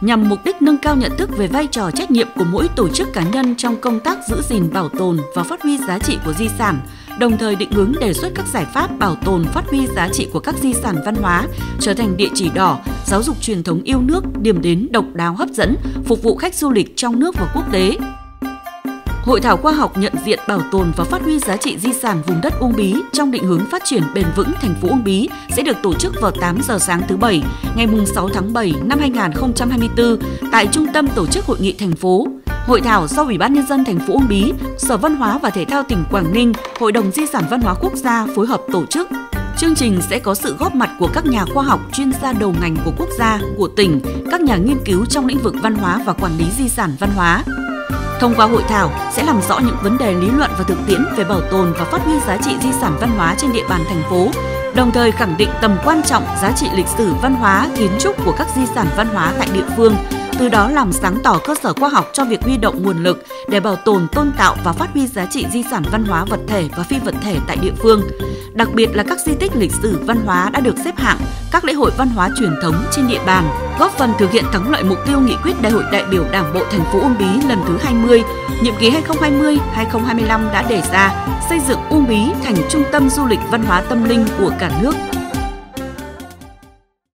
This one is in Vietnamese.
nhằm mục đích nâng cao nhận thức về vai trò trách nhiệm của mỗi tổ chức cá nhân trong công tác giữ gìn bảo tồn và phát huy giá trị của di sản, đồng thời định hướng đề xuất các giải pháp bảo tồn phát huy giá trị của các di sản văn hóa trở thành địa chỉ đỏ, giáo dục truyền thống yêu nước, điểm đến độc đáo hấp dẫn, phục vụ khách du lịch trong nước và quốc tế. Hội thảo khoa học nhận diện bảo tồn và phát huy giá trị di sản vùng đất Uông Bí trong định hướng phát triển bền vững thành phố Uông Bí sẽ được tổ chức vào 8 giờ sáng thứ Bảy, ngày 6 tháng 7 năm 2024 tại Trung tâm Tổ chức Hội nghị thành phố. Hội thảo do Ủy ban Nhân dân thành phố Uông Bí, Sở Văn hóa và Thể thao tỉnh Quảng Ninh, Hội đồng Di sản Văn hóa Quốc gia phối hợp tổ chức. Chương trình sẽ có sự góp mặt của các nhà khoa học chuyên gia đầu ngành của quốc gia, của tỉnh, các nhà nghiên cứu trong lĩnh vực văn hóa và quản lý di sản văn hóa. Thông qua hội thảo sẽ làm rõ những vấn đề lý luận và thực tiễn về bảo tồn và phát huy giá trị di sản văn hóa trên địa bàn thành phố, đồng thời khẳng định tầm quan trọng giá trị lịch sử văn hóa, kiến trúc của các di sản văn hóa tại địa phương, từ đó làm sáng tỏ cơ sở khoa học cho việc huy động nguồn lực để bảo tồn, tôn tạo và phát huy giá trị di sản văn hóa vật thể và phi vật thể tại địa phương. Đặc biệt là các di tích lịch sử văn hóa đã được xếp hạng, các lễ hội văn hóa truyền thống trên địa bàn, góp phần thực hiện thắng lợi mục tiêu nghị quyết Đại hội đại biểu Đảng bộ thành phố Uông Bí lần thứ 20, nhiệm kỳ 2020-2025 đã đề ra xây dựng Uông Bí thành trung tâm du lịch văn hóa tâm linh của cả nước